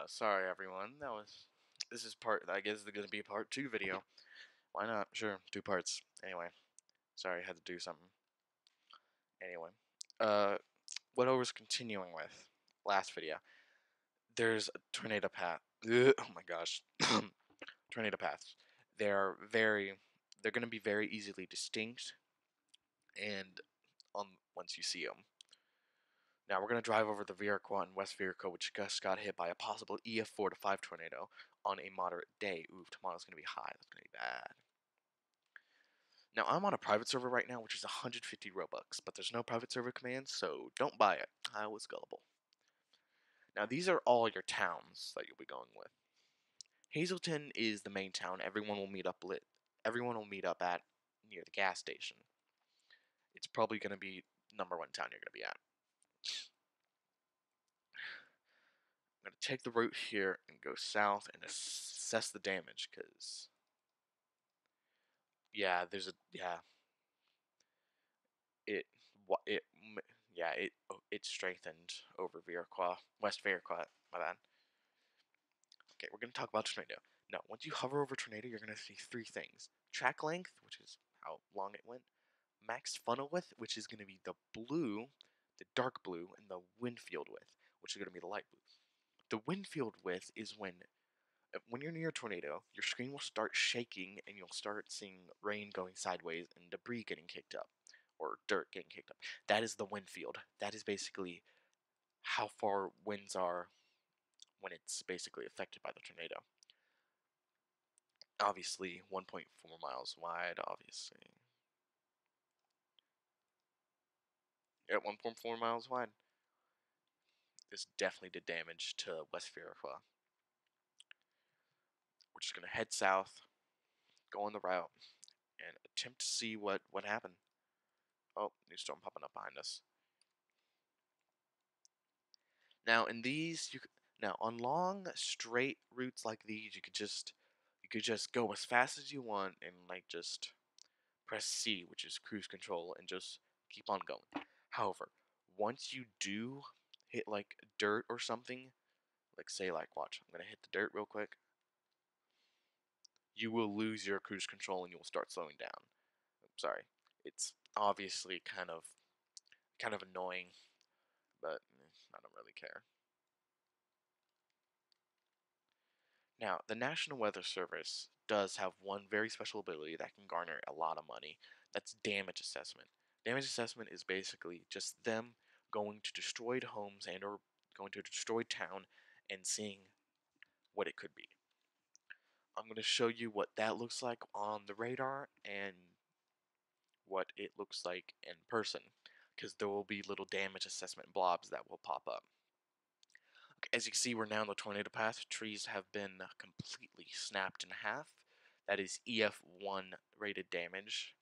Uh, sorry everyone. That was. This is part. I guess it's gonna be a part two video. Why not? Sure, two parts. Anyway, sorry, I had to do something. Anyway, uh, what I was continuing with last video. There's a tornado path. Ugh, oh my gosh, tornado paths. They're very. They're gonna be very easily distinct, and on once you see them. Now we're going to drive over the Viroqua and West Viroqua, which just got hit by a possible EF4 to 5 tornado on a moderate day. Ooh, tomorrow's going to be high. That's going to be bad. Now I'm on a private server right now, which is 150 Robux, but there's no private server commands, so don't buy it. I was gullible. Now these are all your towns that you'll be going with. Hazelton is the main town. Everyone will meet up lit. Everyone will meet up at near the gas station. It's probably going to be number one town you're going to be at. I'm going to take the route here and go south and assess the damage because yeah, there's a yeah. It what it yeah it it strengthened over Viroqua West Viroqua. My bad. Okay, we're gonna talk about tornado. Now, once you hover over tornado, you're gonna see three things: track length, which is how long it went; max funnel width, which is gonna be the blue, the dark blue, and the wind field width, which is gonna be the light blue. The wind field width is when uh, when you're near a tornado, your screen will start shaking and you'll start seeing rain going sideways and debris getting kicked up or dirt getting kicked up. That is the wind field. That is basically how far winds are when it's basically affected by the tornado. Obviously, 1.4 miles wide, obviously. At 1.4 miles wide. This definitely did damage to West Viroqua. We're just going to head south, go on the route, and attempt to see what, what happened. Oh, new storm popping up behind us. Now, in these, you now on long straight routes like these, you could just you could just go as fast as you want and like just press C, which is cruise control, and just keep on going. However, once you do hit like dirt or something, like say like watch, I'm gonna hit the dirt real quick. You will lose your cruise control and you will start slowing down. I'm sorry, it's obviously kind of kind of annoying, but eh, I don't really care. Now, the National Weather Service does have one very special ability that can garner a lot of money. That's damage assessment. Damage assessment is basically just them going to destroyed homes and or going to a destroyed town and seeing what it could be. I'm going to show you what that looks like on the radar and what it looks like in person because there will be little damage assessment blobs that will pop up. Okay, as you can see, we're now in the tornado path. Trees have been completely snapped in half. That is EF1 rated damage.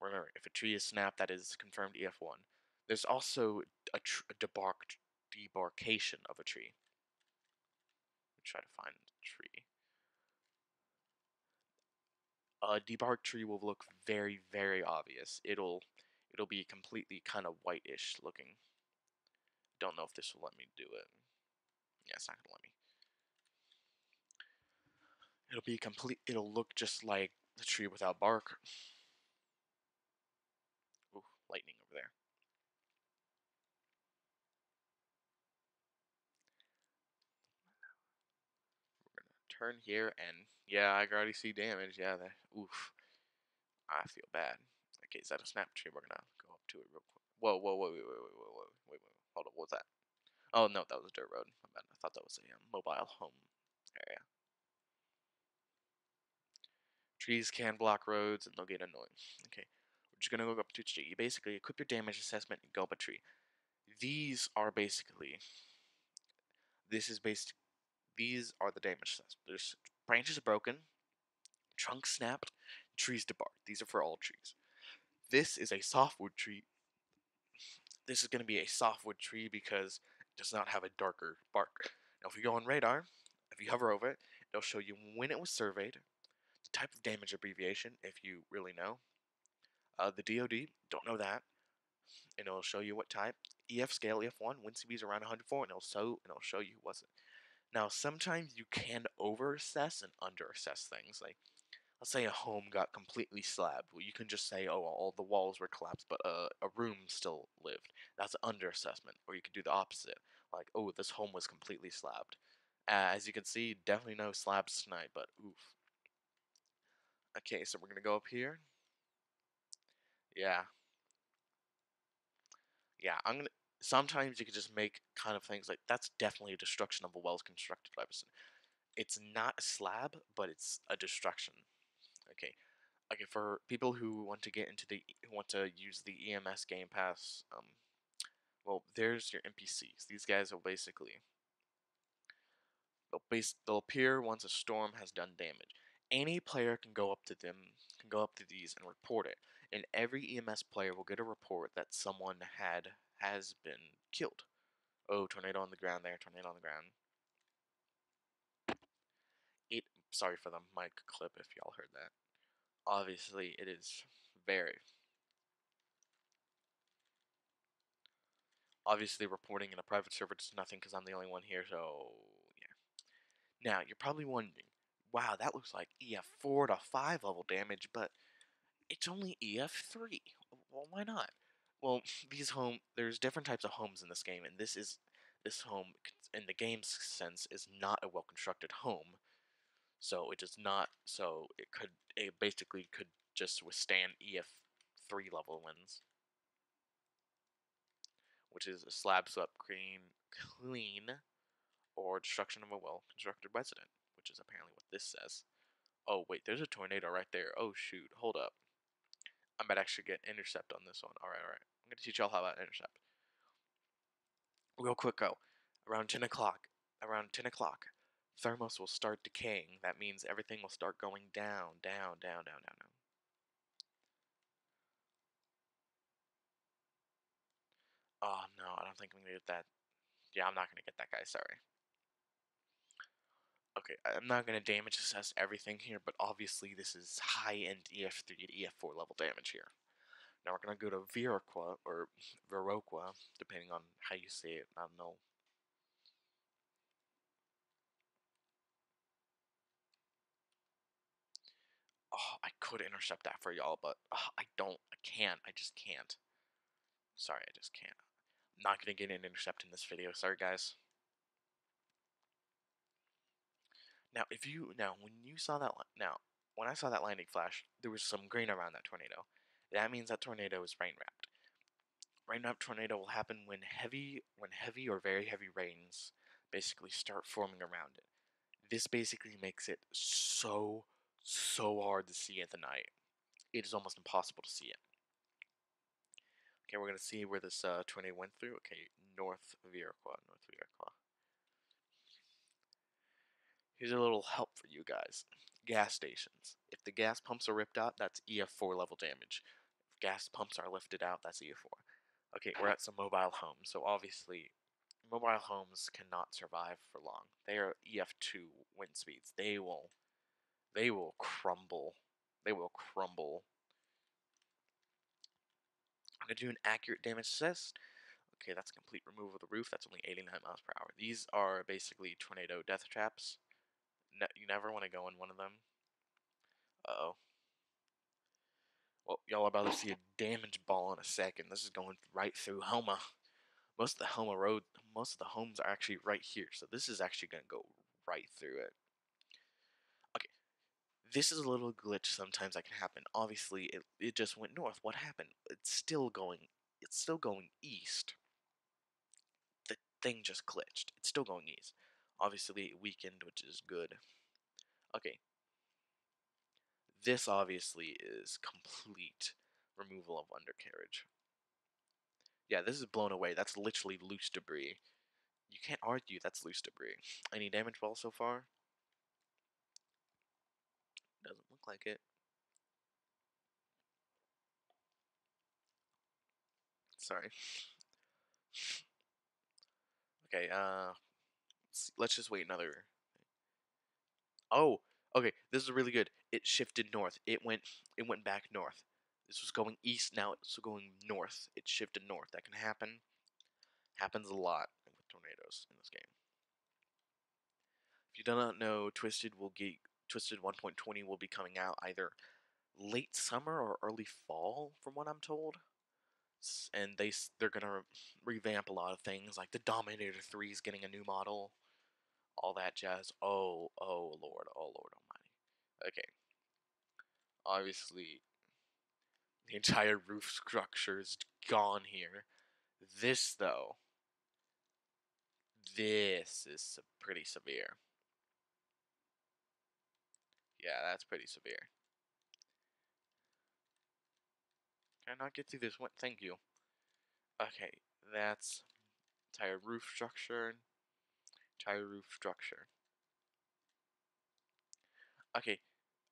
Remember, if a tree is snapped, that is confirmed EF1. There's also a, a debarked debarkation of a tree. try to find the tree. A debarked tree will look very, very obvious. It'll it'll be completely kind of whitish looking. Don't know if this will let me do it. Yeah, it's not gonna let me. It'll be complete. It'll look just like the tree without bark. Ooh, lightning over there. Turn here, and yeah, I already see damage. Yeah, that, oof. I feel bad. Okay, is that a snap tree? We're gonna go up to it real quick. Whoa, whoa, whoa, wait, wait, wait, wait, wait, wait. Hold on, what was that? Oh, no, that was a dirt road. I thought that was a um, mobile home area. Trees can block roads, and they'll get annoying. Okay, we're just gonna go up to a tree. You basically equip your damage assessment and go up a tree. These are basically, this is based these are the damage assessments. There's branches broken, trunks snapped, trees debarked. These are for all trees. This is a softwood tree. This is going to be a softwood tree because it does not have a darker bark. Now, if you go on radar, if you hover over it, it'll show you when it was surveyed, the type of damage abbreviation, if you really know. Uh, the DoD, don't know that, and it'll show you what type. EF scale EF1, wind is around 104, and it'll show and it'll show you what's it. Now, sometimes you can over-assess and under-assess things. Like, let's say a home got completely slabbed. Well, you can just say, oh, all the walls were collapsed, but uh, a room still lived. That's an under-assessment. Or you could do the opposite. Like, oh, this home was completely slabbed. Uh, as you can see, definitely no slabs tonight, but oof. Okay, so we're going to go up here. Yeah. Yeah, I'm going to sometimes you could just make kind of things like that's definitely a destruction of a well constructed weapon. It's not a slab, but it's a destruction. Okay, okay. For people who want to get into the who want to use the EMS Game Pass, um, well, there's your NPCs. These guys will basically they'll base they'll appear once a storm has done damage. Any player can go up to them, can go up to these and report it, and every EMS player will get a report that someone had has been killed. Oh, tornado on the ground there, tornado on the ground. It, sorry for the mic clip if y'all heard that. Obviously, it is very. Obviously, reporting in a private server does nothing because I'm the only one here, so yeah. Now, you're probably wondering, wow, that looks like EF4 to 5 level damage, but it's only EF3. Well, why not? Well, these home there's different types of homes in this game, and this is this home in the game's sense is not a well constructed home. So it does not. So it could it basically could just withstand EF three level winds, which is a slab swept clean clean or destruction of a well constructed resident, which is apparently what this says. Oh wait, there's a tornado right there. Oh shoot, hold up. I might actually get intercept on this one. Alright, alright. I'm going to teach y'all how to intercept. Real quick go. Around 10 o'clock, around 10 o'clock, thermos will start decaying. That means everything will start going down, down, down, down, down, down. Oh, no, I don't think I'm going to get that. Yeah, I'm not going to get that guy, sorry. Okay, I'm not going to damage assess everything here, but obviously this is high-end EF3 to EF4 level damage here. Now we're going to go to Viroqua, or Viroqua, depending on how you say it, I don't know. Oh, I could intercept that for y'all, but oh, I don't, I can't, I just can't. Sorry, I just can't. I'm not going to get an intercept in this video, sorry guys. Now, if you now when you saw that now when I saw that lightning flash, there was some green around that tornado. That means that tornado is rain wrapped. Rain wrapped tornado will happen when heavy when heavy or very heavy rains basically start forming around it. This basically makes it so so hard to see at the night. It is almost impossible to see it. Okay, we're gonna see where this uh, tornado went through. Okay, north of Iroquois, north of Iroquois. Here's a little help for you guys. Gas stations. If the gas pumps are ripped out, that's EF4 level damage. If gas pumps are lifted out, that's EF4. Okay, we're at some mobile homes, so obviously mobile homes cannot survive for long. They are EF2 wind speeds. They will they will crumble. They will crumble. I'm gonna do an accurate damage assess. Okay, that's complete removal of the roof. That's only 89 miles per hour. These are basically tornado death traps ne you never want to go in one of them. Uh oh. Well, y'all about to see a damage ball in a second. This is going right through Homa. Most of the Homa road, most of the homes are actually right here, so this is actually going to go right through it. Okay, this is a little glitch sometimes that can happen. Obviously, it, it just went north. What happened? It's still going, it's still going east. The thing just glitched. It's still going east. Obviously, weakened, which is good. Okay. This obviously is complete removal of undercarriage. Yeah, this is blown away. That's literally loose debris. You can't argue that's loose debris. Any damage ball so far? Doesn't look like it. Sorry. Okay, uh, let's just wait another. Oh, okay. This is really good. It shifted north. It went. It went back north. This was going east. Now it's going north. It shifted north. That can happen. Happens a lot with tornadoes in this game. If you do not know, Twisted will get Twisted 1.20 will be coming out either late summer or early fall, from what I'm told. And they they're gonna revamp a lot of things, like the Dominator 3 is getting a new model, all that jazz. Oh, oh Lord, oh Lord Almighty. Okay. Obviously, the entire roof structure is gone here. This, though, this is pretty severe. Yeah, that's pretty severe. Can I not get through this one? Thank you. Okay, that's entire roof structure. Entire roof structure. Okay,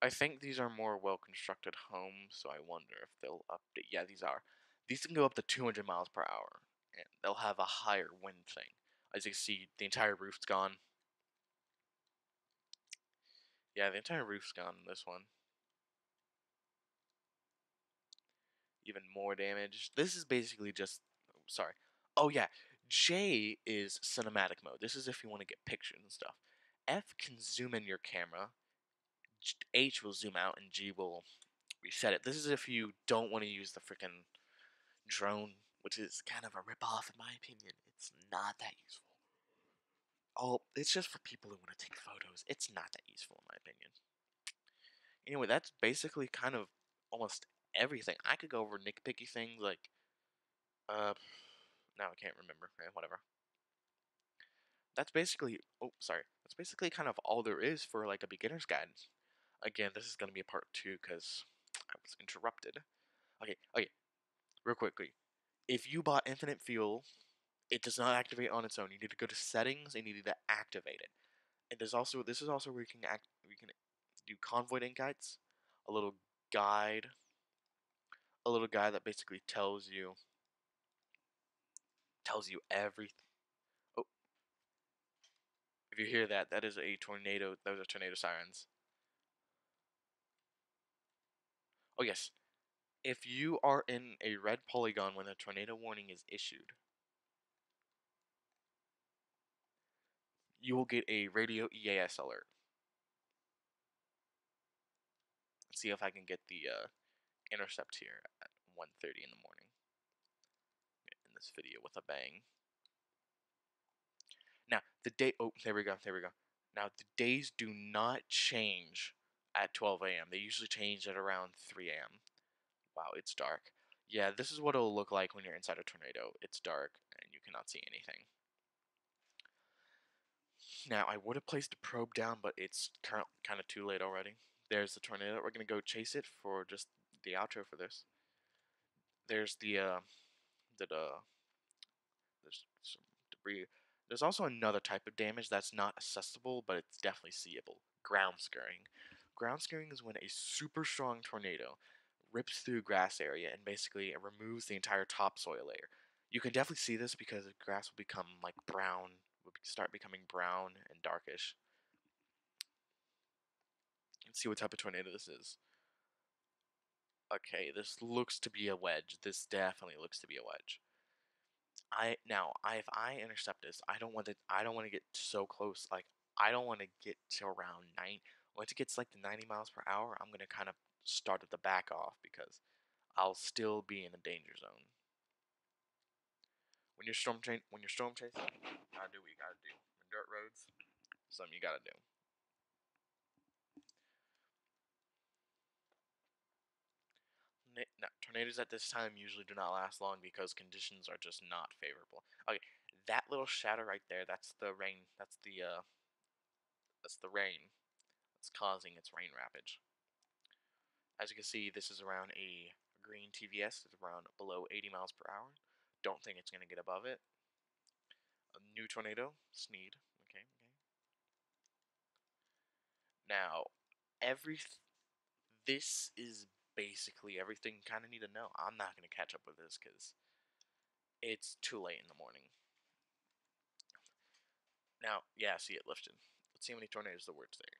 I think these are more well-constructed homes, so I wonder if they'll update. Yeah, these are. These can go up to 200 miles per hour, and they'll have a higher wind thing. As you can see, the entire roof's gone. Yeah, the entire roof's gone in this one. Even more damage. This is basically just... Sorry. Oh, yeah. J is cinematic mode. This is if you want to get pictures and stuff. F can zoom in your camera. H will zoom out, and G will reset it. This is if you don't want to use the freaking drone, which is kind of a ripoff in my opinion. It's not that useful. Oh, it's just for people who want to take photos. It's not that useful in my opinion. Anyway, that's basically kind of almost everything. I could go over nitpicky things like, uh, now I can't remember. Eh, whatever. That's basically, oh, sorry. That's basically kind of all there is for like a beginner's guide. Again, this is going to be a part two because I was interrupted. Okay, okay, real quickly. If you bought infinite fuel, it does not activate on its own. You need to go to settings and you need to activate it. And there's also this is also where you can act we can do convoy invites, a little guide, a little guide that basically tells you tells you everything. Oh, if you hear that, that is a tornado. Those are tornado sirens. Oh yes, if you are in a red polygon when a tornado warning is issued, you will get a radio EAS alert. Let's see if I can get the uh, intercept here at 1.30 in the morning. This video with a bang. Now, the day, oh, there we go, there we go. Now, the days do not change at 12 a.m. They usually change at around 3 a.m. Wow, it's dark. Yeah, this is what it'll look like when you're inside a tornado. It's dark and you cannot see anything. Now, I would have placed a probe down, but it's kind of too late already. There's the tornado. We're going to go chase it for just the outro for this. There's the, uh, the, uh, there's some debris. There's also another type of damage that's not accessible, but it's definitely seeable. Ground scouring. Ground scouring is when a super strong tornado rips through grass area and basically it removes the entire topsoil layer. You can definitely see this because the grass will become like brown will start becoming brown and darkish. Let's see what type of tornado this is. Okay, this looks to be a wedge. This definitely looks to be a wedge. I now, I, if I intercept this, I don't want to. I don't want to get so close. Like I don't want to get to around nine. Once it gets like the 90 miles per hour, I'm gonna kind of start at the back off because I'll still be in the danger zone when you're storm train when you're storm chasing, gotta do what you gotta do. Dirt roads, something you gotta do. Now, tornadoes at this time usually do not last long because conditions are just not favorable. Okay, that little shadow right there, that's the rain. That's the uh, that's the rain. That's causing its rain ravage. As you can see, this is around a green TVS. It's around below 80 miles per hour. Don't think it's going to get above it. A new tornado, Sneed. Okay, okay. Now, every this is basically everything you kind of need to know. I'm not going to catch up with this because it's too late in the morning. Now, yeah, see it lifted. Let's see how many tornadoes there were today.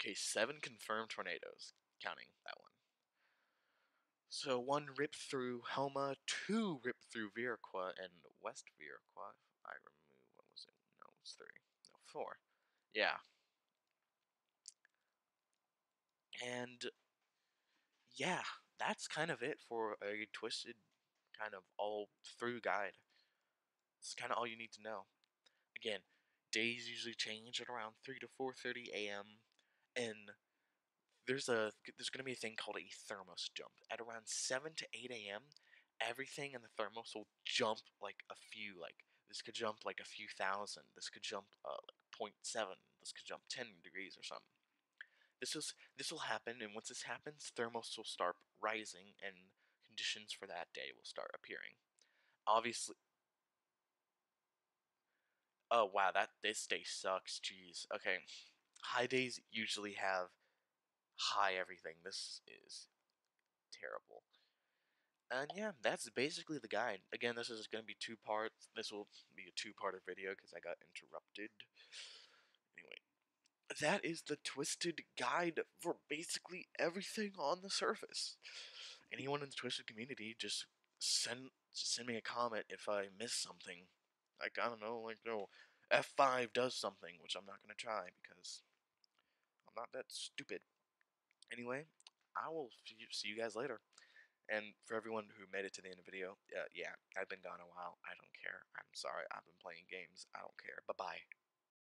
Okay, seven confirmed tornadoes, counting that one. So one ripped through Helma, two ripped through Viroqua, and West Viroqua. I remove, what was it? No, it's three. before. Yeah. And yeah, that's kind of it for a twisted kind of all through guide. It's kind of all you need to know. Again, days usually change at around 3 to 4:30 a.m. and there's a there's going to be a thing called a thermos jump at around 7 to 8 a.m. Everything in the thermos will jump like a few like this could jump like a few thousand. This could jump uh, like 0.7. This could jump 10 degrees or something. This is this will happen, and once this happens, thermos will start rising, and conditions for that day will start appearing. Obviously, oh wow, that this day sucks. Jeez. Okay, high days usually have high everything. This is terrible. And yeah, that's basically the guide. Again, this is going to be two parts. This will be a two-parter video because I got interrupted. Anyway, that is the twisted guide for basically everything on the surface. Anyone in the twisted community, just send send me a comment if I miss something. Like I don't know, like no F5 does something, which I'm not gonna try because I'm not that stupid. Anyway, I will see you guys later. And for everyone who made it to the end of the video, uh, yeah, I've been gone a while. I don't care. I'm sorry. I've been playing games. I don't care. Bye bye.